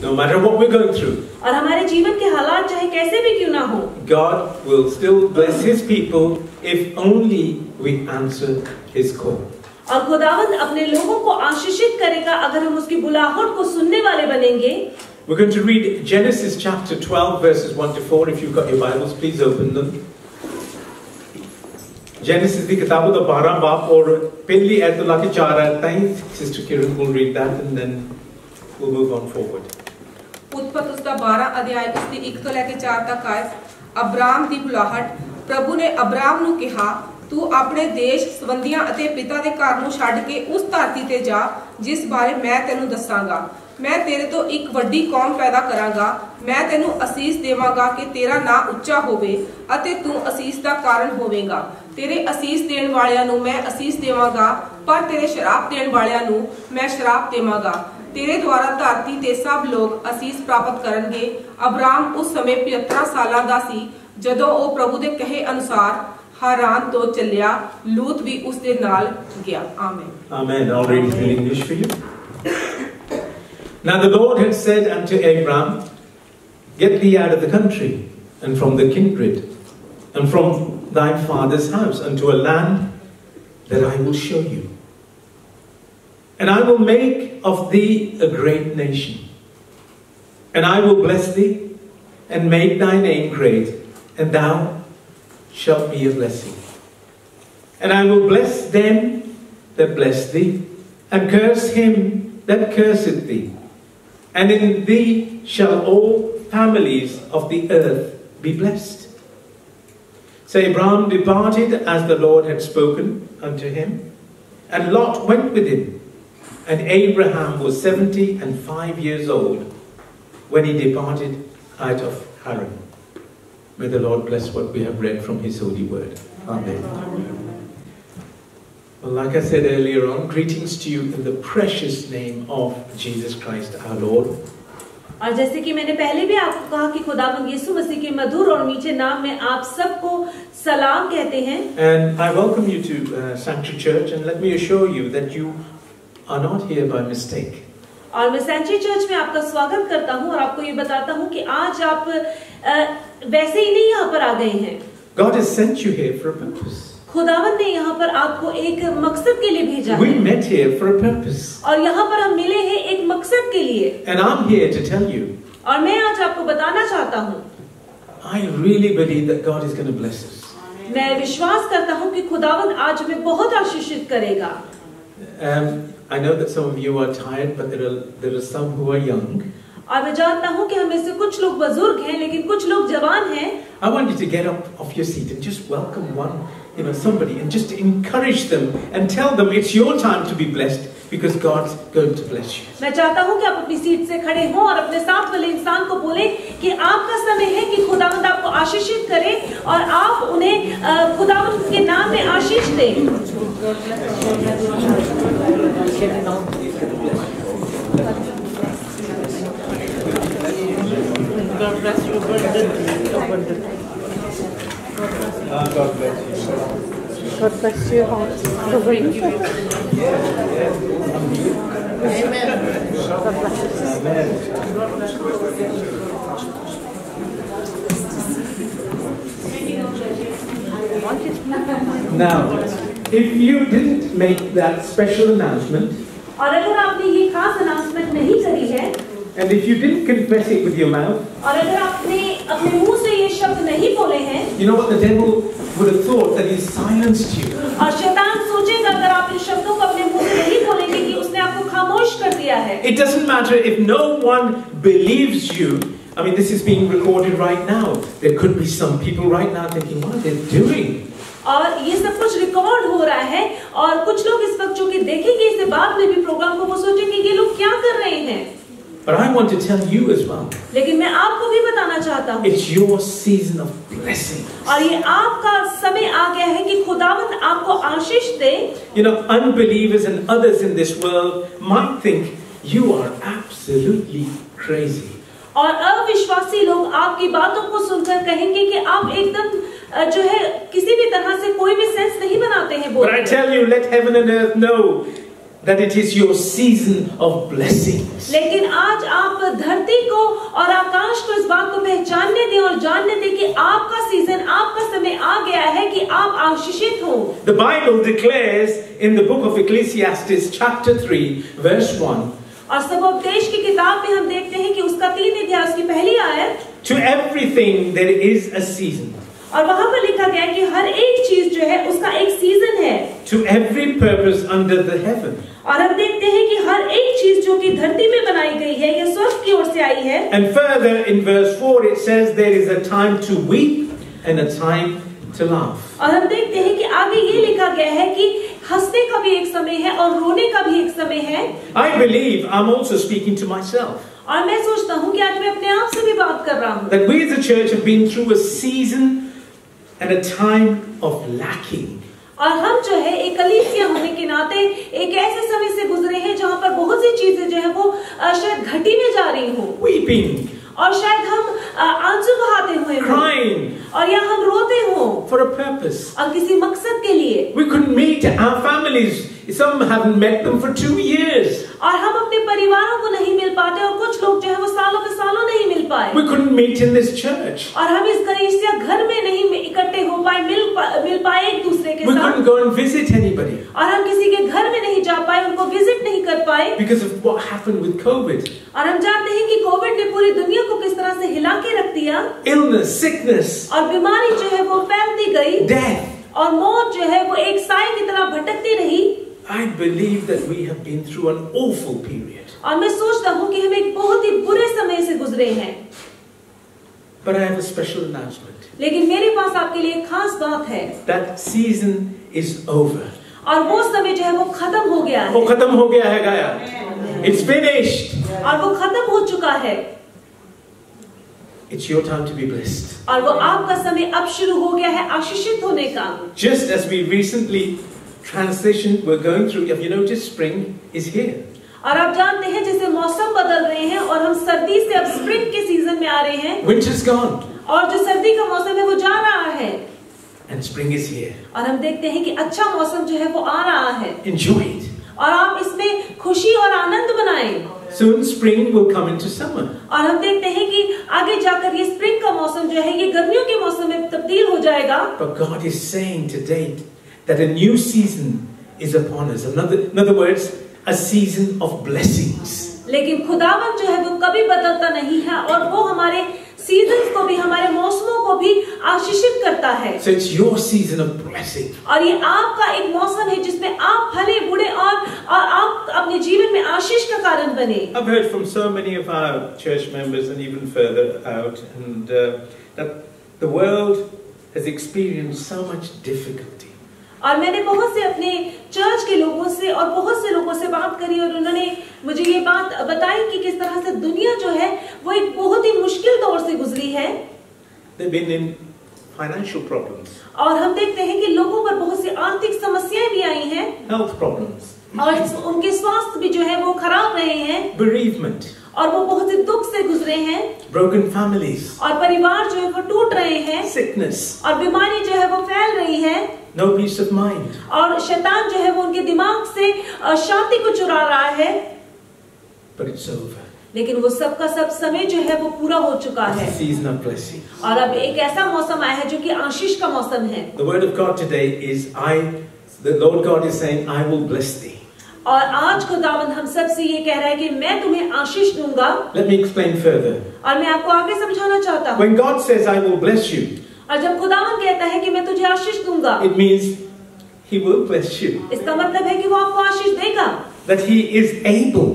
No matter what we're going through. और हमारे जीवन के हालात चाहे कैसे भी क्यों ना हो. God will still bless His people if only we answer His call. और खुदावंद अपने लोगों को आशीषित करेगा अगर हम उसकी बुलाहट को सुनने वाले बनेंगे. We're going to read Genesis chapter 12 verses 1 to 4. If you've got your Bibles, please open them. Genesis की किताबों का बारह बाप और पहली ऐतला के चार आयत ताई. Sister Kiran will read that and then we'll move on forward. ਉਤਪਤ ਉਸ ਦਾ 12 ਅਧਿਆਇ ਉਸ ਦੀ 1 ਤੋਂ ਲੈ ਕੇ 4 ਤੱਕ ਆਏ। ਅਬਰਾਮ ਦੀ ਬੁਲਾਹਟ ਪ੍ਰਭੂ ਨੇ ਅਬਰਾਮ ਨੂੰ ਕਿਹਾ, ਤੂੰ ਆਪਣੇ ਦੇਸ਼ ਸੰਬੰਧੀਆਂ ਅਤੇ ਪਿਤਾ ਦੇ ਘਰ ਨੂੰ ਛੱਡ ਕੇ ਉਸ ਧਰਤੀ ਤੇ ਜਾ, ਜਿਸ ਬਾਰੇ ਮੈਂ ਤੈਨੂੰ ਦੱਸਾਂਗਾ। ਮੈਂ ਤੇਰੇ ਤੋਂ ਇੱਕ ਵੱਡੀ ਕੌਮ ਪੈਦਾ ਕਰਾਂਗਾ। ਮੈਂ ਤੈਨੂੰ ਅਸੀਸ ਦੇਵਾਂਗਾ ਕਿ ਤੇਰਾ ਨਾਂ ਉੱਚਾ ਹੋਵੇ ਅਤੇ ਤੂੰ ਅਸੀਸ ਦਾ ਕਾਰਨ ਹੋਵੇਂਗਾ। ਤੇਰੇ ਅਸੀਸ ਦੇਣ ਵਾਲਿਆਂ ਨੂੰ ਮੈਂ ਅਸੀਸ ਦੇਵਾਂਗਾ। ਪਰ ਤੇਰੇ ਸ਼ਰਾਪ ਦੇਣ ਵਾਲਿਆਂ ਨੂੰ ਮੈਂ ਸ਼ਰਾਪ ਦੇਵਾਂਗਾ ਤੇਰੇ ਦੁਆਰਾ ਧਰਤੀ ਤੇ ਸਭ ਲੋਕ ਅਸੀਸ ਪ੍ਰਾਪਤ ਕਰਨਗੇ ਅਬਰਾਮ ਉਸ ਸਮੇਂ 75 ਸਾਲਾਂ ਦਾ ਸੀ ਜਦੋਂ ਉਹ ਪ੍ਰਭੂ ਦੇ ਕਹੇ ਅਨੁਸਾਰ ਹਾਰਾਨ ਤੋਂ ਚੱਲਿਆ ਲੂਤ ਵੀ ਉਸ ਦੇ ਨਾਲ ਗਿਆ amen Amen. I'll read it in English for you. Now the Lord had said unto Abram, Get thee out of the country, and from the kindred, and from thy father's house, unto a land that I will show you. And I will make of thee a great nation. And I will bless thee, and make thy name great, and thou shalt be a blessing. And I will bless them that bless thee, and curse him that curseth thee. And in thee shall all families of the earth be blessed. So Abraham departed as the Lord had spoken unto him, and Lot went with him. And Abraham was seventy and five years old when he departed out of Haran. May the Lord bless what we have read from his holy word. Amen. Well, like I said earlier on, greetings to you in the precious name of Jesus Christ our Lord. और जैसे कि मैंने पहले भी आपको कहा कि खुदावंद यीशु मसीह के मधुर और मीठे नाम में आप सबको सलाम कहते हैं And I welcome you to uh, Sanctuary Church, and let me assure you that you are not here by mistake. और मैं सेंचुरी चर्च में आपका स्वागत करता हूँ और आपको ये बताता हूँ कि आज आप वैसे ही नहीं यहाँ पर आ गए हैं God has sent you here for a purpose. खुदावन ने यहाँ पर आपको एक मकसद के लिए भेजा We है met here for a purpose. और यहाँ पर हम मिले हैं एक मकसद के लिए And I'm here to tell you, और मैं आज आपको बताना चाहता हूँ I really believe that God is going to bless us. मैं विश्वास करता हूँ कि खुदावन आज हमें बहुत आशीषित करेगा Um, I know that some of you are tired, but there are, there are some who are young. और मैं जानता हूँ कि हम में से कुछ लोग बुजुर्ग हैं लेकिन कुछ लोग जवान हैं I want you to get up off your seat and just welcome one, you know, somebody and just encourage them and tell them it's your time to be blessed because God's going to bless you. मैं चाहता हूँ कि आप अपनी seat से खड़े हों और अपने साथ वाले इंसान को बोले कि आपका समय है कि खुदावंद आपको आशीषित करे और आप उन्हें खुदावंद के नाम में आशीष दें God bless you abundantly. God bless you. God bless your heart. Abundantly. Amen. God bless you. Now, if you didn't make that special announcement और अगर आपने ये खास अनाउंसमेंट नहीं करी है and if you didn't confess it with your mouth, और अगर आपने अपने मुंह से ये शब्द नहीं बोले हैं you know what the devil would have thought that he silenced you. और शैतान सोचेगा अगर आप इन शब्दों को अपने मुँह से नहीं बोलेंगे कि उसने आपको खामोश कर दिया है It doesn't matter if no one believes you. I mean, this is being recorded right now. There could be some people right now thinking, what are they doing? और ये सब कुछ रिकॉर्ड हो रहा है और कुछ लोग इस वक्त जो कि देखेंगे इसे बाद में भी प्रोग्राम को वो सोचेंगे ये लोग क्या कर रहे हैं But I want to tell you as well. लेकिन मैं आपको भी बताना चाहता हूँ It's your season of blessing. और ये आपका समय आ गया है कि खुदावंद आपको आशीष दे You know, unbelievers and others in this world might think you are absolutely crazy. और अविश्वासी लोग आपकी बातों को सुनकर कहेंगे कि आप एकदम अ, जो है किसी भी तरह से कोई भी सेंस नहीं बनाते हैं But I बोलने tell you, let heaven and earth know that it is your season of blessings. The Bible declares in the book of Ecclesiastes chapter 3 verse 1 और सबोपदेश की किताब में हम देखते हैं कि उसका तीन अध्याय उसकी पहली आयत To everything there is a season. और वहाँ पर लिखा गया है कि हर एक चीज़ जो है उसका एक सीज़न है। To every purpose under the heaven और हम देखते हैं कि हर एक चीज़ जो कि धरती में बनाई गई है ये स्वर्ग की ओर से आई है। And further in verse 4 it says there is a time to weep and a time और हम देखते हैं कि आगे ये लिखा गया है कि हंसने का भी एक समय है और रोने का भी एक समय है। I believe I am also speaking to myself और मैं सोचता हूँ कि आज मैं अपने आप से भी बात कर रहा हूँ। Season and a time of lacking. और हम जो है एक कलीसिया होने के नाते एक ऐसे समय से गुजरे हैं जहाँ पर बहुत सी चीज़ें जो है वो शायद घटी में जा रही हो Weeping, और शायद हम आँसू बहाते हुए crying और या हम रोते हो for a purpose. और किसी मकसद के लिए We couldn't meet our families. Some haven't met them for two years. और हम अपने परिवारों को नहीं मिल पाते और कुछ लोग जो है वो सालों के सालों नहीं मिल पाए We couldn't meet in this church. और हम इस कलीसिया घर में नहीं इकट्ठे हो पाए मिल पा, मिल पाए एक दूसरे के We साथ couldn't go and visit anybody और हम किसी के घर में नहीं जा पाए उनको विज़िट नहीं कर पाए because of what happened with COVID. और हम जानते हैं कि कोविड ने पूरी दुनिया को किस तरह से हिला के रख दिया Illness, sickness, और बीमारी जो है वो फैलती गई death. और मौत जो है वो एक साय की तरह भटकती रही I believe that we have been through an awful period. और मैं सोचता हूँ कि हम एक बहुत ही बुरे समय से गुजरे हैं But I have a special announcement. लेकिन मेरे पास आपके लिए खास बात है That season is over. और वो समय जो है वो खत्म हो गया है. वो खत्म हो गया है गाया. It's finished. और वो खत्म हो चुका है It's your time to be blessed. और वो आपका समय अब शुरू हो गया है आशीषित होने का Just as we recently transitioned, we're going through, have you noticed spring is here? और आप जानते हैं जैसे मौसम बदल रहे हैं और हम सर्दी से अब स्प्रिंग के सीज़न में आ रहे हैं Winter's gone और जो सर्दी का मौसम है वो जा रहा है and spring is here. और हम देखते हैं कि अच्छा मौसम जो है वो आ रहा है Enjoy it. और आप इसमें खुशी और आनंद बनाएँ Soon spring will come into summer. और हम देखते हैं कि आगे जाकर ये स्प्रिंग का मौसम जो है ये गर्मियों के मौसम में तब्दील हो जाएगा But God is saying today that a new season is upon us. Another, in other words, a season of blessings. लेकिन खुदावन जो है वो कभी बदलता नहीं है और वो हमारे सीजन को भी हमारे मौसमों को भी आशीषित करता है So it's your season of blessing. और ये आपका एक मौसम है जिसमें आप फले बूढ़े और, और आप अपने जीवन में आशीष का कारण बने I've heard from so many of our church members and even further out, and uh, that the world has experienced so much difficulty. और मैंने बहुत से अपने चर्च के लोगों से और बहुत से लोगों से बात करी और उन्होंने मुझे ये बात बताई कि किस तरह से दुनिया जो है वो एक बहुत ही मुश्किल दौर से गुजरी है। Financial problems, और हम देखते हैं कि लोगों पर बहुत सी आर्थिक समस्याएँ भी आई हैं। Health problems, और उनके स्वास्थ्य भी जो है वो खराब रहे हैं। Bereavement, और वो बहुत ही दुख से गुजरे हैं। ब्रोकन फैमिलीज़ और परिवार जो है वो टूट रहे हैं। सिकनेस और बीमारी जो है वो फैल रही है। नो पीस ऑफ़ माइंड और शैतान जो है वो उनके दिमाग से शांति को चुरा रहा है। लेकिन वो सब का सब समय जो है वो पूरा हो चुका है। और अब एक ऐसा मौसम आया है जो कि आशीष का मौसम है। और आज खुदावंद हम सबसे ये कह रहा है कि मैं तुम्हें आशीष दूँगा Let me explain further. और मैं आपको आगे समझाना चाहता हूँ When God says, I will bless you, और जब खुदावन कहता है कि मैं तुझे आशीष दूँगा it means He will bless you. इसका मतलब है कि वो आपको आशीष देगा That He is able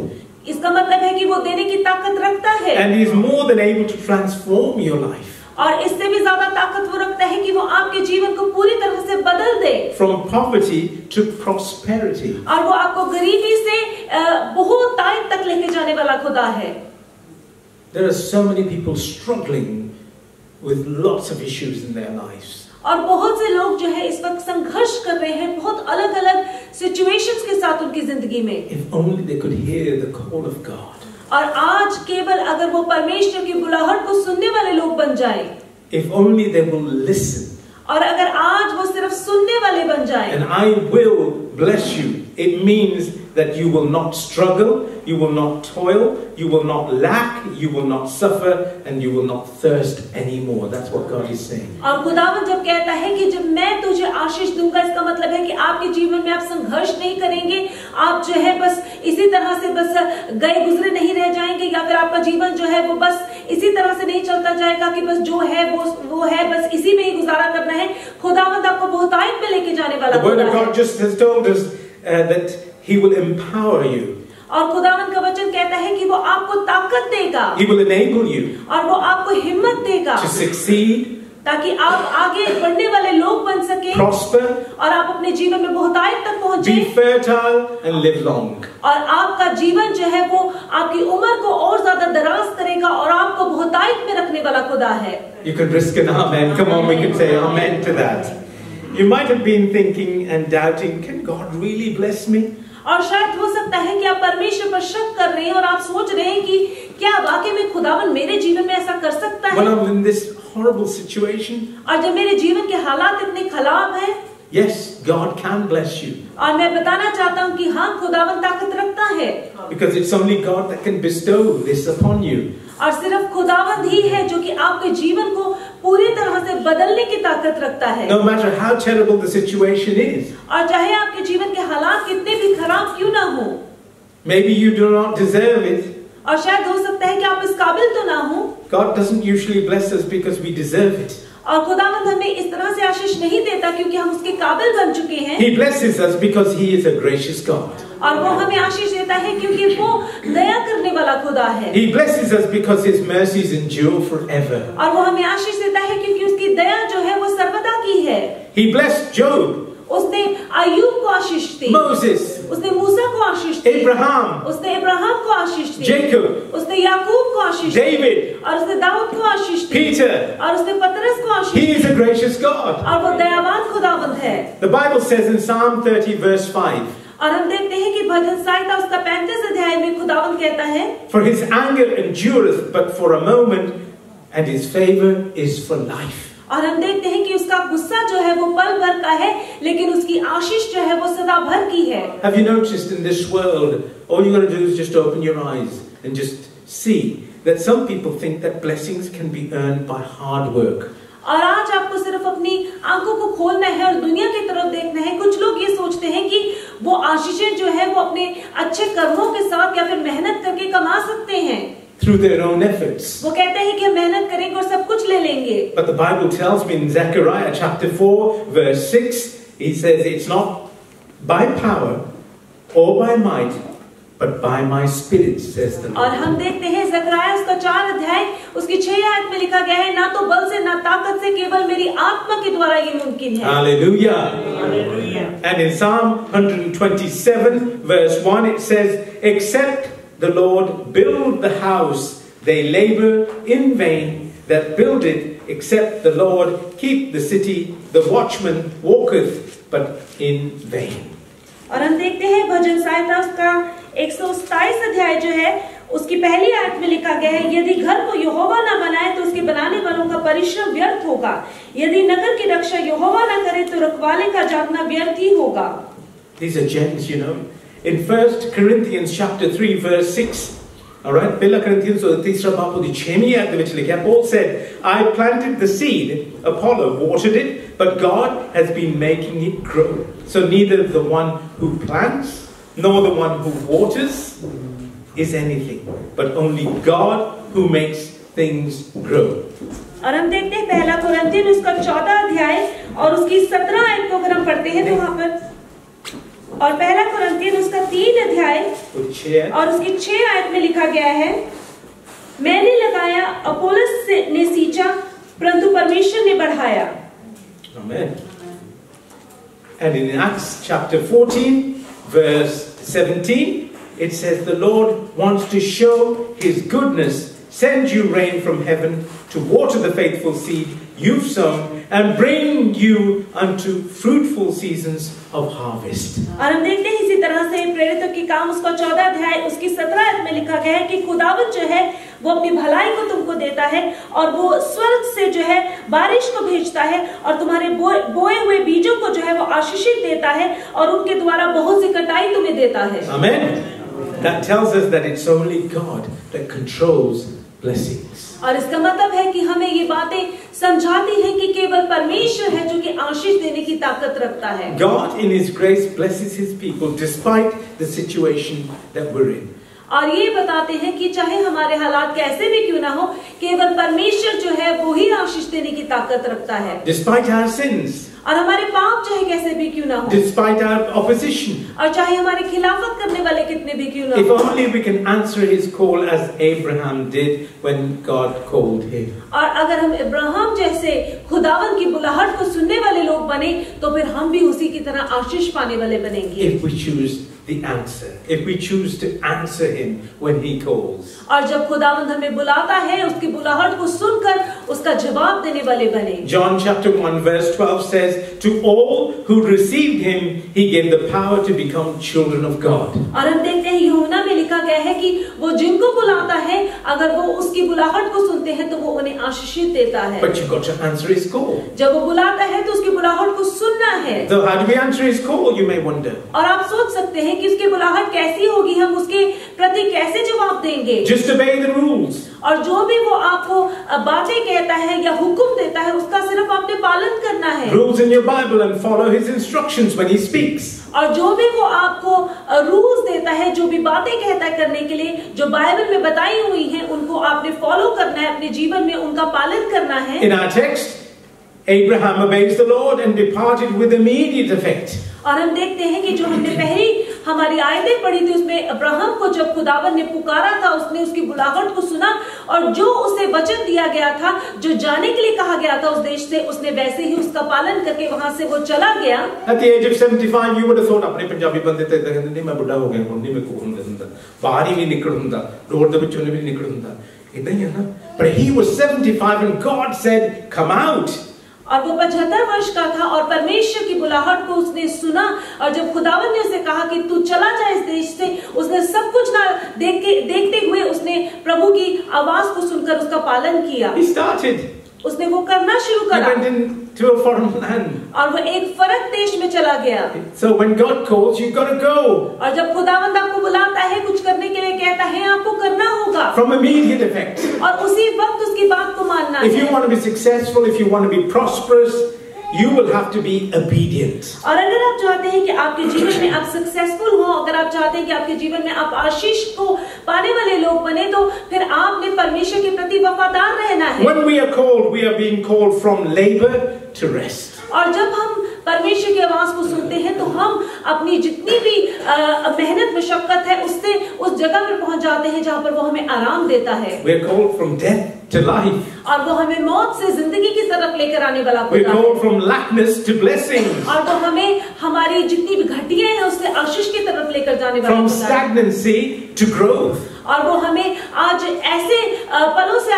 इसका मतलब है कि वो देने की ताकत रखता है and He is more than able to transform your life और इससे भी ज़्यादा ताकत वो रखता है कि वो आपके जीवन को पूरी तरह से बदल दे from poverty to prosperity. और वो आपको गरीबी से बहुत तायत तक लेके जाने वाला खुदा है There are so many people struggling with lots of issues in their lives. और बहुत से लोग जो है इस वक्त संघर्ष कर रहे हैं बहुत अलग अलग सिचुएशंस के साथ उनकी ज़िंदगी में If only they could hear the call of God. और आज केवल अगर वो परमेश्वर की बुलाहट को सुनने वाले लोग बन जाए। If only they will listen और अगर आज वो सिर्फ़ सुनने वाले बन जाए। And I will bless you it means that you will not struggle, you will not toil, you will not lack, you will not suffer, and you will not thirst anymore. That's what God is saying. और खुदावन जब कहता है कि जब मैं तुझे आशीष दूँगा इसका मतलब है कि आपके जीवन में आप संघर्ष नहीं करेंगे आप जो है बस इसी तरह से बस गए गुजरे नहीं रह जाएँगे या फिर आपका जीवन जो है वो बस इसी तरह से नहीं चलता जाएगा कि बस जो है वो वो है बस इसी में ही गुजारा करना है खुदावंद आपको बहुतायत में लेके जाने वाला The Word of है God just has told us uh, that He will empower you, और खुदावन का वचन कहता है कि वो आपको ताकत देगा He will enable you और वो आपको हिम्मत देगा to succeed, ताकि आप आगे बढ़ने वाले लोग बन सके prosper, और आप अपने जीवन में बहुतायत तक पहुंचे be fertile, and live long. और आपका जीवन जो है वो आपकी उम्र को और ज्यादा दराज करेगा और आपको बहुतायत में रखने वाला खुदा है You can risk an amen. Come on, we can say amen to that. You might have been thinking and doubting, can God really bless me? और शायद हो सकता है कि आप परमेश्वर पर शक कर रहे हैं और आप सोच रहे हैं कि क्या वाकई में खुदावन मेरे जीवन में ऐसा कर सकता When है I'm in this horrible situation, और जब मेरे जीवन के हालात इतने खराब हैं yes, God can bless you. और मैं बताना चाहता हूँ कि हाँ खुदावन ताकत रखता है Because it's only God that can bestow this upon you. और सिर्फ़ खुदावंद ही है जो कि आपके जीवन को पूरी तरह से बदलने की ताकत रखता है No matter how terrible the situation is, और चाहे आपके जीवन के हालात कितने भी खराब क्यों ना हो maybe you do not deserve it. और शायद हो सकता है कि आप इस काबिल तो ना हो God doesn't usually bless us because we deserve it. और खुदावंद हमें इस तरह से आशीष नहीं देता क्योंकि हम उसके काबिल बन चुके हैं He blesses us because He is a gracious God. और वो हमें आशीष देता है क्योंकि वो दया करने वाला खुदा है। He blesses us because His mercies endure forever. और वो हमें आशीष देता है क्योंकि उसकी दया जो है वो सर्वदा की है। He blessed Job, उसने अयूब को आशीष दी। Moses, उसने मूसा को आशीष दी। Abraham, उसने इब्राहिम को आशीष दी। Jacob, उसने याकूब को आशीष दी। David, और उसने दाऊद को आशीष दी। Peter. और उसने पतरस को आशीष He is a gracious God. और वो दयावान खुदावंद है। The Bible says in Psalm 30, verse 5 और हम देखते हैं कि भजन संहिता उसका पैंतीस अध्याय में खुदावंद कहता है For his anger endureth but for a moment, and his favor is for life. और हम देखते हैं कि उसका गुस्सा जो है वो पल भर का है लेकिन उसकी आशीष जो है वो सदा भर की है Have you noticed in this world, all you got to do is just open your eyes and just see that some people think that blessings can be earned by hard work. और आज आपको सिर्फ़ अपनी आँखों को खोलना है और दुनिया की तरफ़ देखना है। कुछ लोग ये सोचते हैं कि वो आशीषें जो है वो अपने अच्छे कर्मों के साथ या फिर मेहनत करके कमा सकते हैं। Through their own efforts. वो कहते हैं कि मेहनत करेंगे और सब कुछ ले लेंगे। But the Bible tells me in Zechariah chapter 4, verse 6, he says, It's not by power or by might, but by my spirit, says the और Lord. हम देखते हैं जकराया उसका चार अध्याय उसकी छह आयत में लिखा गया है ना तो बल से ना ताकत से केवल मेरी आत्मा के द्वारा ये मुमकिन है Hallelujah. Hallelujah. And in Psalm 127, verse 1, it says, Except the Lord build the house, they labor in vain that build it, except the Lord keep the city, the watchman walketh, but in vain. और हम देखते हैं भजन संहिता उसका एक अध्याय जो है उसकी पहली आयत में लिखा गया है यदि घर को यहोवा ना बनाए तो उसके बनाने वालों का परिश्रम व्यर्थ होगा यदि नगर की रक्षा यहोवा ना करे तो रखवाले का जागना व्यर्थ ही होगा These are gems, you know. In 1 Corinthians chapter 3 verse 6, all right, पहला Corinthians और तीसरा बाप और छेवीं आयत में लिखा है Paul said, I planted the seed, Apollo watered it, but God has been making it grow. So neither the one who plants nor the one who waters is anything, but only God who makes things grow. और हम देखते हैं पहला कुरंतियन उसका चौदह अध्याय और उसकी सत्रह आयत को अगर हम पढ़ते हैं तो वहाँ पर और पहला कुरंतियन उसका तीन अध्याय और उसकी छह आयत में लिखा गया है मैंने लगाया अपोलस ने सींचा परंतु परमेश्वर ने बढ़ाया Amen. And in Acts chapter 14, verse 17, it says, The Lord wants to show his goodness, send you rain from heaven to water the faithful seed you've sown, and bring you unto fruitful seasons of harvest. और हम देखते हैं इसी तरह से प्रेरितों की काम उसका चौदह अध्याय, उसकी सत्रह में लिखा गया है कि खुदावन जो है, वो अपनी भलाई को तुमको देता है और वो स्वर्ग से जो है बारिश को भेजता है और तुम्हारे बोए बोए हुए बीजों को जो है वो आशीषित देता है और उनके द्वारा बहुत सी कटाई तुम्हें देता है Amen. That tells us that it's only God that controls blessings. और इसका मतलब है कि हमें ये बातें समझाती हैं कि केवल परमेश्वर है जो कि आशीष देने की ताकत रखता है God, in His grace, blesses His people despite the situation that we're in. और ये बताते हैं कि चाहे हमारे हालात कैसे भी क्यों ना हो केवल परमेश्वर जो है वो ही आशीष देने की ताकत रखता है Despite our sins, और हमारे पाप चाहे कैसे भी क्यों ना हो। Despite our opposition, और चाहे हमारे खिलाफत करने वाले कितने भी क्यों ना if हो। only we can answer His call as Abraham did when God called him. और अगर हम इब्राहिम जैसे खुदावन की बुलाहट को सुनने वाले लोग बने तो फिर हम भी उसी की तरह आशीष पाने वाले बनेंगे। If we choose the answer, if we choose to answer Him when He calls. और जब खुदावंद हमें बुलाता है उसकी बुलाहट को सुनकर उसका जवाब देने वाले बने John chapter 1 verse 12 says, To all who received him, he gave the power to become children of God. और हम देखते हैं यूहन्ना में लिखा गया है कि वो जिनको बुलाता है अगर वो उसकी बुलाहट को सुनते हैं तो वो उन्हें आशीषित देता है But you've got to answer his call. जब वो बुलाता है तो उसकी बुलाहट को सुनना है So how do we answer his call, you may wonder? और आप सोच सकते हैं कि उसकी बुलाहट कैसी होगी हम उसके प्रति कैसे जवाब देंगे Just obey the rules. और जो भी वो आपको बातें कहता है या हुक्म देता है उसका सिर्फ़ आपने पालन करना है Rules in your Bible and follow his instructions when he speaks. और जो भी वो आपको रूल्स देता है जो भी बातें कहता है करने के लिए जो बाइबल में बताई हुई हैं उनको आपने फॉलो करना है अपने जीवन में उनका पालन करना है In our text, Abraham obeys the Lord and departed with immediate effect. और हम देखते हैं कि जो हमने पहली हमारी आयतें पढ़ी थी उसमें अब्राहम को जब खुदावन ने पुकारा था उसने उसकी बुलाहट को सुना और जो उसे वचन दिया गया था जो जाने के लिए कहा गया था उस देश से उसने वैसे ही उसका पालन करके वहां से वो चला गया At the age of 75, you would have thought ਆਪਣੇ ਪੰਜਾਬੀ ਬੰਦੇ ਤੇ ਇਦਾਂ ਕਹਿੰਦੇ ਨਹੀਂ ਮੈਂ ਬੁੱਢਾ ਹੋ ਗਿਆ ਹੁਣ ਨਹੀਂ ਮੈਂ ਕੋਲ ਹੁੰਦਾ ਹੁੰਦਾ ਬਾਹਰ ਹੀ ਨਹੀਂ ਨਿਕਲ ਹੁੰਦਾ ਰੋਡ ਦੇ ਵਿੱਚੋਂ ਨਹੀਂ ਨਿਕਲ ਹੁੰਦਾ ਇਦਾਂ ਹੀ ਹੈ ਨਾ but he was 75 and God said come out और वो पचहत्तर वर्ष का था और परमेश्वर की बुलाहट को उसने सुना और जब खुदावन ने उसे कहा कि तू चला जाए इस देश से उसने सब कुछ ना देख के देखते हुए उसने प्रभु की आवाज़ को सुनकर उसका पालन किया। He started. उसने वो करना शुरू करा। Into a foreign land और वो एक फरक देश में चला गया so when God calls you've got to go और जब खुदावंद आपको बुलाता है कुछ करने के लिए कहता है आपको करना होगा from immediate effect और उसी वक्त उसकी बात को मानना if you want to be successful if you want to be prosperous you will have to be obedient और अगर आप चाहते हैं कि आपके जीवन में आप सक्सेसफुल हो अगर आप चाहते हैं कि आपके जीवन में आप आशीष को पाने वाले लोग बने तो फिर आपने परमेश्वर के प्रति वफादार रहना है when we are called we are being called from labor to rest. और जब हम परमेश्वर की आवाज़ को सुनते हैं तो हम अपनी जितनी भी मेहनत मशक्कत है उससे उस जगह पर पहुँच जाते हैं जहाँ पर वो हमें आराम देता है। We are called from death to life. और वो हमें मौत से ज़िंदगी की तरफ़ लेकर आने वाला we're खुदा है called from lackness to blessing और वो हमें हमारी जितनी भी घटिया है उससे आशीष की तरफ़ लेकर जाने वाला from stagnancy to growth. और वो हमें आज ऐसे पलों से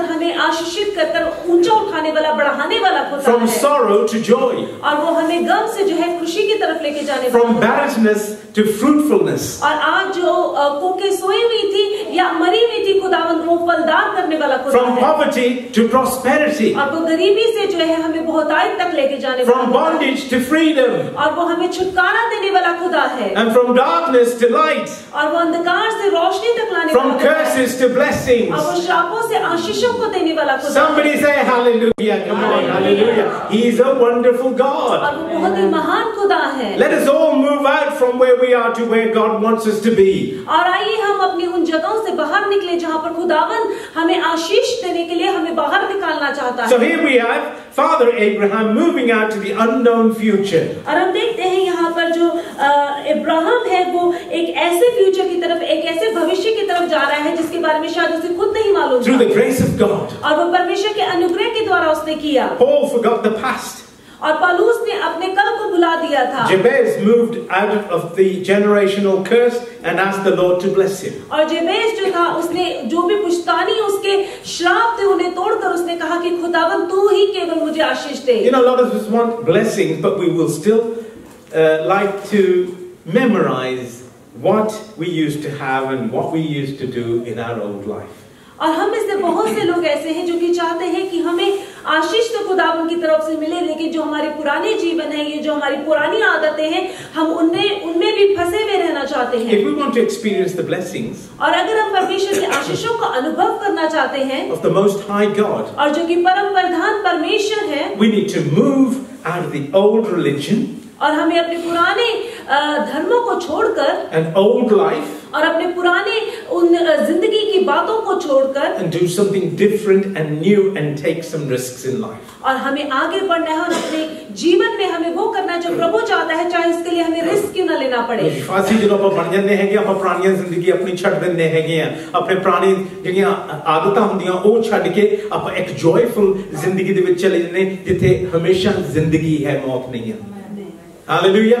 आगे हमें आशीषित कर ऊँचा उठाने वाला बढ़ाने वाला खुदा from है। sorrow to joy. और वो हमें गम से जो है खुशी की तरफ़ लेके जाने from barrenness to fruitfulness. और आज जो कोके सोई हुई थी या मरी हुई थी खुदावन वो फलदार करने वाला खुदा from है। poverty to prosperity. और वो गरीबी से जो है हमें बहुत बहुतायत तक लेके जाने वाला from bondage to freedom. और वो हमें छुटकारा देने वाला खुदा है। And from darkness to light. और वो अंधकार से रोशनी तक लाने वाला है। curses to blessings. और वो श्रापों से आशीषों को देने वाला खुदा somebody say hallelujah come on hallelujah he is a wonderful God और वो बहुत ही महान खुदा है let us all move out from where we are to where God wants us to be और आइए हम अपनी उन जगहों से बाहर निकले जहाँ पर खुदावन हमें आशीष देने के लिए हमें बाहर निकालना चाहता है. So here we have Father Abraham moving out to the unknown future. और हम देखते हैं यहाँ पर जो इब्राहिम है वो एक ऐसे फ्यूचर की तरफ़ एक ऐसे भविष्य की तरफ़ जा रहा है जिसके बारे में शायद उसे खुद नहीं मालूम Through the grace of God, और वो परमेश्वर के अनुग्रह के द्वारा उसने किया Paul forgot the past. और पलूस ने अपने कल को बुला दिया था। Jabez moved out of the generational curse and ask the Lord to bless him और जेबेस जो था उसने जो भी पुश्तानी उसके श्राप थे उन्हें तोड़कर उसने कहा कि खुदावन तू ही केवल मुझे आशीष दे। You know lot of us want blessing but we will still like to memorise what we used to have and what we used to do in our old life. और हम में से बहुत से लोग ऐसे हैं जो कि चाहते हैं कि हमें आशीष तो खुदावन की तरफ़ से मिले लेकिन जो हमारे पुराने जीवन है ये जो हमारी पुरानी आदतें हैं हम उनमें उनमें भी फंसे हुए रहना चाहते हैं। If we want to experience the blessings और अगर हम परमेश्वर के आशीषों का अनुभव करना चाहते हैं of the Most High God, और जो कि परम प्रधान परमेश्वर है we need to move out of the old religion और हमें अपने पुराने धर्मों को छोड़कर and old life और अपने पुराने उन अ, जिंदगी की बातों को छोड़कर and do something different and new and take some risks in life. और हमें आगे बढ़ना है और अपने जीवन में हमें वो करना है जो प्रभु चाहता है चाहे उसके लिए हमें रिस्क क्यों ना लेना पड़े ਵਿਸ਼ਵਾਸੀ ਜਦੋਂ ਆਪਾਂ ਬਣ ਜਾਂਦੇ ਹੈਗੇ ਆਪਾਂ ਪੁਰਾਣੀਆਂ ਜ਼ਿੰਦਗੀ ਆਪਣੀ ਛੱਡ ਦਿੰਦੇ ਹੈਗੇ ਆ ਆਪਣੇ ਪੁਰਾਣੀ ਜਿਹੜੀਆਂ ਆਦਤਾਂ ਹੁੰਦੀਆਂ ਉਹ ਛੱਡ ਕੇ ਆਪਾਂ ਇੱਕ ਜੋਇਫੁਲ ਜ਼ਿੰਦਗੀ ਦੇ ਵਿੱਚ ਚਲੇ ਜਾਂਦੇ ਜਿੱਥੇ ਹਮੇਸ਼ਾ ਜ਼ਿੰਦਗੀ ਹੈ ਮੌਤ ਨਹੀਂ ਹੈ hallelujah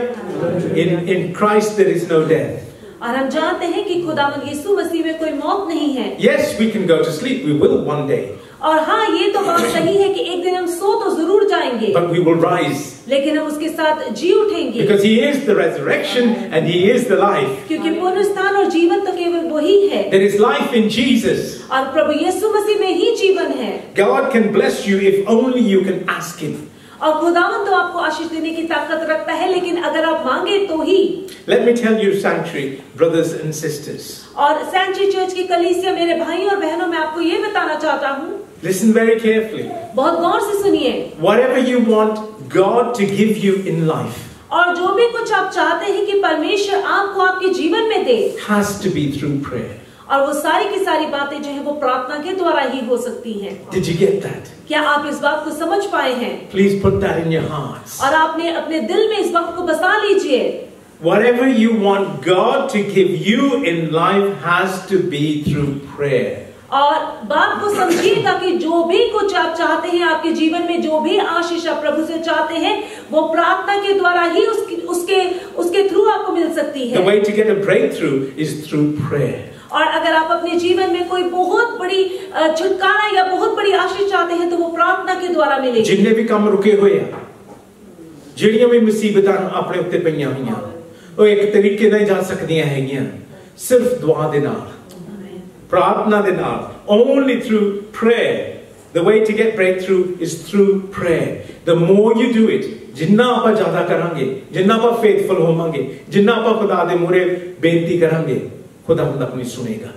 in in Christ there is no death और हम जानते हैं कि खुदावन यीशु मसीह में कोई मौत नहीं है yes we can go to sleep we will one day और हाँ ये तो बात सही है कि एक दिन हम सो तो ज़रूर जाएँगे but we will rise लेकिन हम उसके साथ जी उठेंगे because he is the resurrection and he is the life क्योंकि पुनरुत्थान और जीवन तो केवल वही है there is life in Jesus और प्रभु यीशु मसीह में ही जीवन है God can bless you if only you can ask him और खुदावन तो आपको आशीष देने की ताकत रखता है लेकिन अगर आप मांगे तो ही let me tell you sanctuary brothers and sisters और सैंची चर्च की कलीसिया मेरे भाई और बहनों मैं आपको ये बताना चाहता हूँ listen very carefully बहुत गौर से सुनिए Whatever you want God to give you in life और जो भी कुछ आप चाहते हैं कि परमेश्वर आपको आपके जीवन में दे has to be through prayer. और वो सारी की सारी बातें जो है वो प्रार्थना के द्वारा ही हो सकती हैं Did you get that? क्या आप इस बात को समझ पाए हैं Please put that in your hearts. और आपने अपने दिल में इस बात को बसा लीजिए Whatever you want God to give you in life has to be through prayer. और बात को समझिएगा कि जो भी कुछ आप चाहते हैं आपके जीवन में जो भी आशीष आप प्रभु से चाहते हैं वो प्रार्थना के द्वारा ही उसकी उसके उसके थ्रू आपको मिल सकती है The way to get a breakthrough is through prayer. और अगर आप अपने जीवन में कोई बहुत बड़ी अ, छुटकारा या बहुत बड़ी आशीष चाहते हैं तो वो प्रार्थना के द्वारा मिलेगी ਜਿੰਨੇ ਵੀ ਕੰਮ ਰੁਕੇ ਹੋਏ ਆ ਜਿਹੜੀਆਂ ਵੀ ਮੁਸੀਬਤਾਂ ਆਪਣੇ ਉੱਤੇ ਪਈਆਂ ਹੋਈਆਂ ਉਹ ਇੱਕ ਤਰੀਕੇ ਨਾਲ ਹੀ ਜਾ ਸਕਦੀਆਂ ਹੈਗੀਆਂ ਸਿਰਫ ਦੁਆ ਦੇ ਨਾਲ ਪ੍ਰਾਰਥਨਾ ਦੇ ਨਾਲ only through prayer the way to get breakthrough is through prayer the more you do it ਜਿੰਨਾ ਆਪਾਂ ਜ਼ਿਆਦਾ ਕਰਾਂਗੇ ਜਿੰਨਾ ਆਪਾਂ ਫੇਥਫੁਲ ਹੋਵਾਂਗੇ ਜਿੰਨਾ ਆਪਾਂ ਖੁਦਾ ਦੇ ਮੂਹਰੇ ਬੇਨਤੀ ਕਰਾਂਗੇ खुदा अपनी सुनेगा।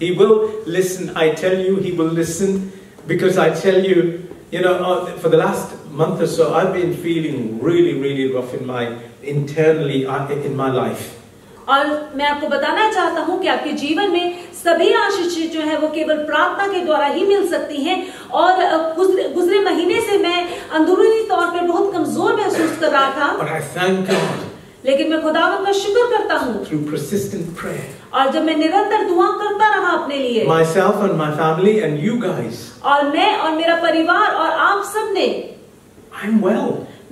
He will listen I tell you he will listen because I tell you you know for the last month so I been feeling really really rough in my internally in my life और मैं आपको बताना चाहता हूँ कि आपके जीवन में सभी आशीष जो है वो केवल प्रार्थना के द्वारा ही मिल सकती हैं। और गुजरे महीने से मैं अंदरूनी तौर पर बहुत कमज़ोर महसूस कर रहा था। लेकिन मैं खुदावन का शुक्र करता हूँ। और जब मैं निरंतर दुआ करता रहा अपने लिए। मायसेल्फ और मैं और मेरा परिवार और आप सबने आई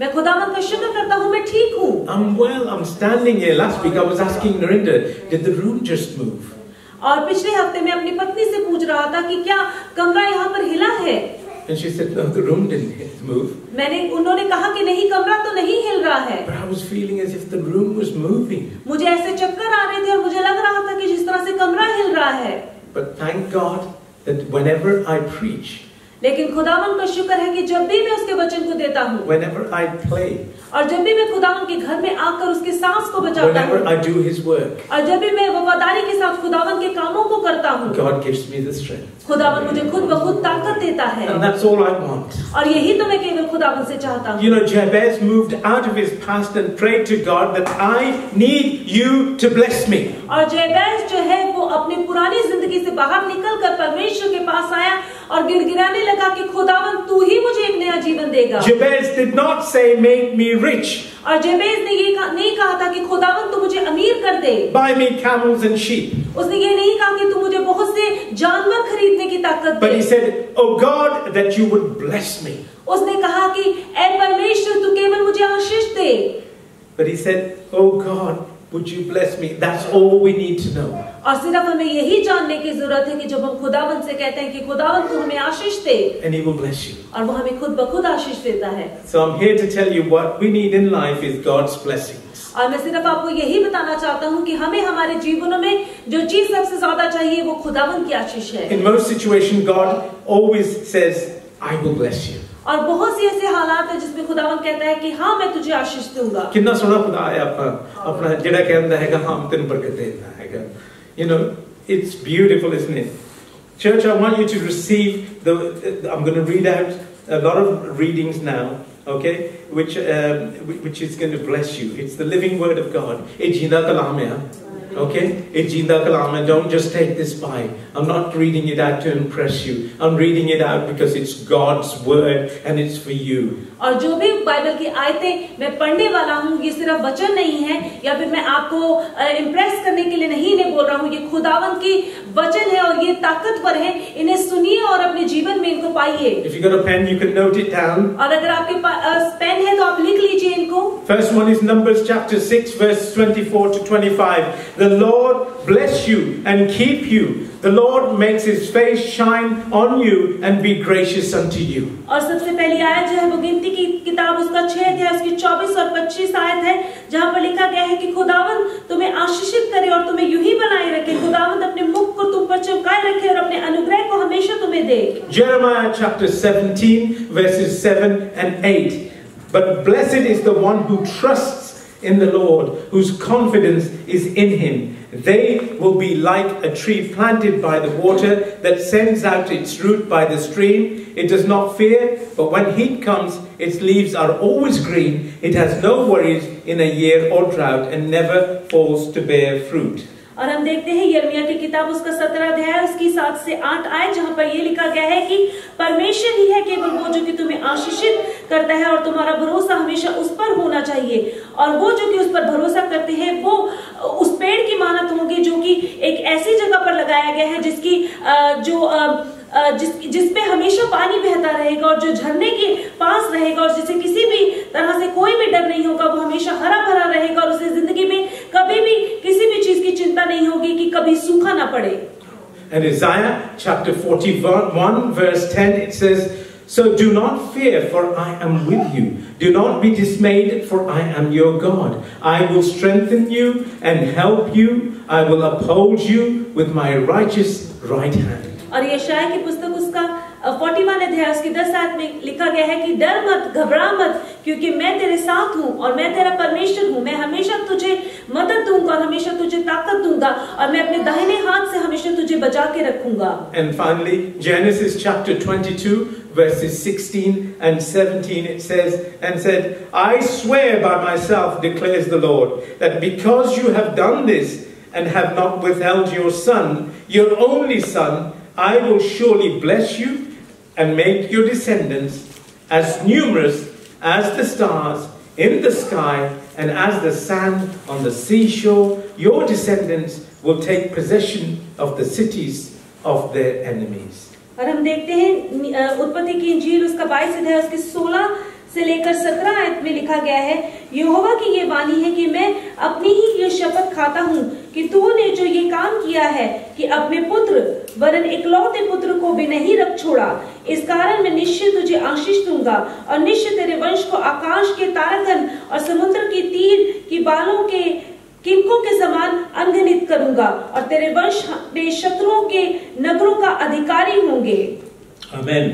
मैं खुदावन का शुक्र करता हूँ मैं ठीक हूँ। आई और पिछले हफ़्ते मैं अपनी पत्नी से पूछ रहा था कि क्या कमरा यहाँ पर हिला है? And she said, no, the room didn't hit- move. मैंने उन्होंने कहा कि नहीं कमरा तो नहीं हिल रहा है But I was feeling as if the room was moving. मुझे ऐसे चक्कर आ रहे थे और मुझे लग रहा था कि जिस तरह से कमरा हिल रहा है But thank God that whenever I preach, लेकिन खुदावन का शुक्र है कि जब भी मैं उसके वचन को देता हूँ whenever I play, और जब भी मैं खुदावन के घर में आकर उसके सांस को बचाता whenever हूँ I do His work, और जब भी मैं वफादारी के साथ खुदावन के कामों को करता हूँ God gives me the strength. खुदावन मुझे खुद ब खुद ताकत देता है And that's all I want. और यही तो मैं केवल खुदावन से चाहता हूँ You know, Jabez moved out of his past and prayed to God that I need you to bless me. और जयबैस जो है वो अपनी पुरानी ज़िंदगी से बाहर निकल कर परमेश्वर के पास आया और गिड़गिड़ाने लगा कि खुदावन तू ही मुझे एक नया जीवन देगा। Jabez did not say, Make me rich, और जेबेज ने ये कहा, नहीं कहा था कि खुदावन तू मुझे अमीर कर दे। Buy me camels and sheep. उसने ये नहीं कहा कि तू मुझे बहुत से जानवर खरीदने की ताकत But he they said, Oh God, that you would bless me. उसने कहा कि ए परमेश्वर तू केवल मुझे आशीष दे। But he said, Oh God, would you bless me? That's all we need to know. और सिर्फ़ हमें यही जानने की ज़रूरत है कि जब हम खुदावन से कहते हैं कि खुदावन तू हमें आशीष दे And He will bless you. और वो हमें खुद ब खुद आशीष देता है So I'm here to tell you what we need in life is God's blessings. और मैं सिर्फ़ आपको यही बताना चाहता हूँ कि हमें हमारे जीवनों में जो चीज़ सबसे ज़्यादा चाहिए वो खुदावन की आशीष है In most situations, God always says, I will bless you. और बहुत सी ऐसे हालात है जिसमें खुदावन कहता है कि हाँ मैं तुझे आशीष दूंगा ਕਿੰਨਾ ਸੋਹਣਾ ਖੁਦਾ ਹੈ ਆਪਣਾ ਆਪਣਾ ਜਿਹੜਾ ਕਹਿੰਦਾ ਹੈਗਾ ਹਾਂ ਮੈਂ ਤੈਨੂੰ ਬਰਕਤ ਦੇਣਾ ਹੈਗਾ you know it's beautiful isn't it church i want you to receive the i'm going to read out a lot of readings now okay which um, which is going to bless you it's the living word of god ਇਹ ਜਿੰਦਾ ਕਲਾਮ ਹੈ Okay? Ejida Kalama, don't just take this by. I'm not reading it out to impress you. I'm reading it out because it's God's word and it's for you. और जो भी Bible की आयतें मैं पढ़ने वाला हूँ ये सिर्फ वचन नहीं है या फिर मैं आपको इम्प्रेस करने के लिए नहीं इन्हें बोल रहा हूँ ये खुदावन की वचन है और ये ताकतवर है इन्हें सुनिए और अपने जीवन में इनको पाइए If you got a pen, you can note it down. और अगर आपके पास पेन है तो आप लिख लीजिए इनको First one is Numbers chapter 6 verse 24 to 25. The Lord bless you and keep you. The Lord makes his face shine on you and be gracious unto you. और सबसे पहली आयत जो है वो गिनती की किताब उसका छह अध्याय उसकी चौबीस और पच्चीस आयत है जहाँ पर लिखा गया है कि खुदावन तुम्हें आशीषित करे और तुम्हें यूं ही बनाए रखे खुदावन अपने मुख को तुम पर चमकाए रखे और अपने अनुग्रह को हमेशा तुम्हें दे Jeremiah chapter 17, verses 7 and 8. But blessed is the one who trusts in the Lord, whose confidence is in him. They will be like a tree planted by the water that sends out its root by the stream. It does not fear, but when heat comes, its leaves are always green. It has no worries in a year or drought and never falls to bear fruit. और हम देखते हैं यर्मिया की किताब, उसका सत्रह अध्याय, उसकी सात से आठ आए जहाँ पर ये लिखा गया है कि परमेश्वर ही है केवल वो जो कि तुम्हें आशीषित करता है और तुम्हारा भरोसा हमेशा उस पर होना चाहिए। और वो जो कि उस पर भरोसा करते हैं, वो उस पेड़ की मानत होगी जो कि एक ऐसी जगह पर लगाया गया है जिसकी जो जिस जिस पे हमेशा पानी बहता रहेगा और जो झरने के पास रहेगा और जिसे किसी भी तरह से कोई भी डर नहीं होगा, वो हमेशा हरा भरा रहेगा और उसे ज़िंदगी पड़े And Isaiah chapter 41, verse 10, it says, So do not fear, for I am with you. Do not be dismayed, for I am your God. I will strengthen you and help you. I will uphold you with my righteous right hand. और ये शाय की पुस्तक उसका forty one अध्याय उसकी दस आयत में लिखा गया है कि डर मत घबरा मत क्योंकि मैं तेरे साथ हूँ और मैं तेरा परमेश्वर हूँ मैं हमेशा तुझे मदद दूँगा और हमेशा तुझे ताकत दूँगा और मैं अपने दाहिने हाथ से हमेशा तुझे बचा के रखूँगा And finally, Genesis chapter 22, verses 16 and 17, it says, And said, I swear by myself, declares the Lord, that because you have done this and have not withheld your son, your only son, I will surely bless you and make your descendants as numerous as the stars in the sky and as the sand on the seashore. Your descendants will take possession of the cities of their enemies. और हम देखते हैं अ, उत्पत्ति की इंजील उसका बाईस अध्याय उसके सोलह से लेकर सत्रह आयत में लिखा गया है यहोवा की ये वाणी है कि मैं अपनी ही ये शपथ खाता हूँ कि तूने जो ये काम किया है कि अपने पुत्र वरन इकलौते पुत्र को भी नहीं रख छोड़ा इस कारण मैं निश्चय तुझे आशीष दूँगा और निश्चय तेरे वंश को आकाश के तारकगण और समुद्र की तीर की बालों के किमकों के समान अनगणित करूँगा और तेरे वंश में शत्रुओं के नगरों का अधिकारी होंगे Amen.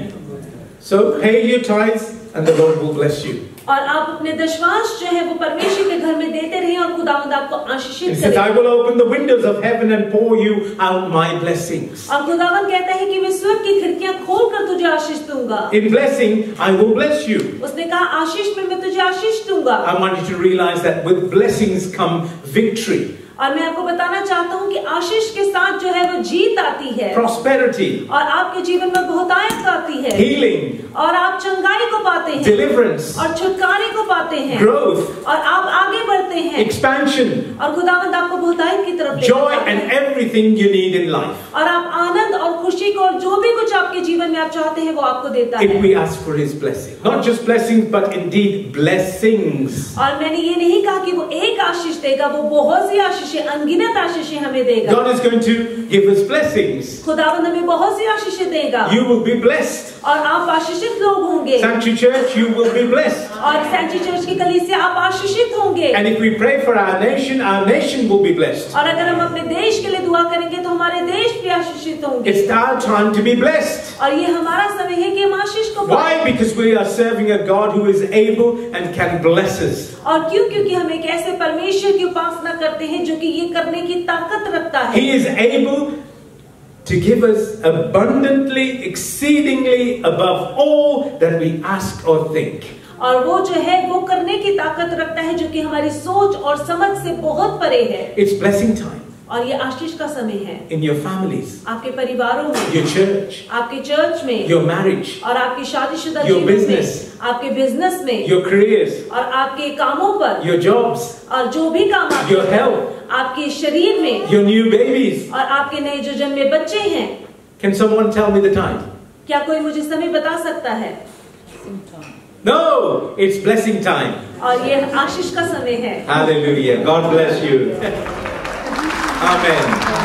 So pay your tithes and the Lord will bless you. और आप अपने दशवांश जो है वो परमेश्वर के घर में देते रहें और खुदावंद आपको आशीषित says, I करे will open the windows of heaven and pour you out my blessings. और खुदावंद कहता है कि मैं स्वर्ग की खिड़कियाँ खोल कर तुझे आशीष दूँगा In blessing, I will bless you. उसने कहा आशीष में मैं तुझे आशीष दूँगा I want you to realize that with blessings come victory, और मैं आपको बताना चाहता हूँ कि आशीष के साथ जो है वो जीत आती है। प्रॉस्पेरिटी और आपके जीवन में बहुतायत आती है। Healing, और आप चंगाई को पाते हैं। Deliverance, और छुटकारे को पाते हैं। Growth, और आप आगे बढ़ते हैं। एक्सपेंशन और खुदावंद आपको बहुतायत की तरफ़ joy and everything you need in life और आप आनंद और खुशी को और जो भी कुछ आपके जीवन में आप चाहते हैं वो आपको देता if है we ask for His blessing. Not just blessings, but indeed blessings. और मैंने ये नहीं कहा कि वो एक आशीष देगा वो बहुत सी आशीषें अनगिनत आशीषें हमें देगा God is going to give us blessings. खुदावंद हमें बहुत सी आशीषें देगा You will be blessed. और आप आशीषित लोग होंगे Sanctuary Church, you will be blessed. और सेंट्री चर्च की कली से आप आशीषित होंगे। And if we pray for our nation our nation will be blessed और अगर हम अपने देश के लिए दुआ करेंगे तो हमारे देश भी आशीषित होंगे। It's our time to be blessed और ये हमारा समय है कि हम आशीष को why because we are serving a God who is able and can bless us और क्यों? क्योंकि हम एक ऐसे परमेश्वर की उपासना करते हैं जो कि ये करने की ताकत रखता है। He is able To give us abundantly, exceedingly above all that we ask or think. और वो जो है वो करने की ताकत रखता है जो कि हमारी सोच और समझ से बहुत परे है। It's blessing time. और ये आशीष का समय है। In your families, आपके परिवारों में। Your church, आपके चर्च में। Your marriage, और आपकी शादीशुदा Your जीवन business. आपके बिज़नेस में। योर careers, और आपके कामों पर। योर jobs, और जो भी काम आप your health, आपके शरीर में। Your न्यू बेबीज और आपके नए जो जन्मे बच्चे हैं। Can someone tell me the time? क्या कोई मुझे समय बता सकता है? No, it's blessing time. और ये आशीष का समय है Hallelujah. God bless you. Amen.